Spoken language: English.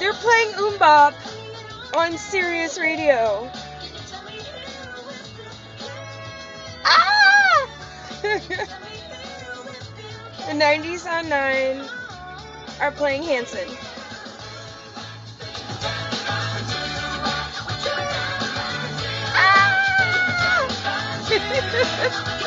They're playing Umbop on Sirius Radio. Ah! the 90s on 9 are playing Hanson. Ah!